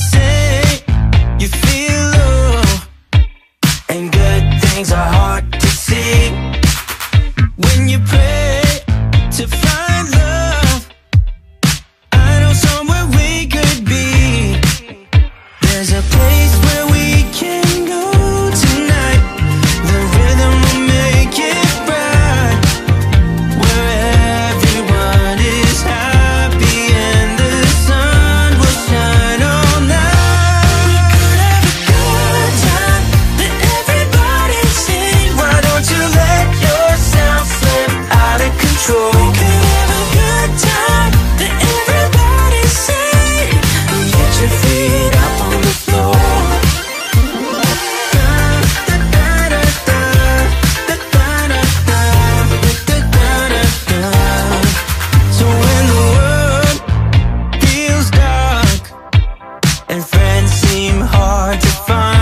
say you feel low. And good things are hard to see. When you pray seem hard to find.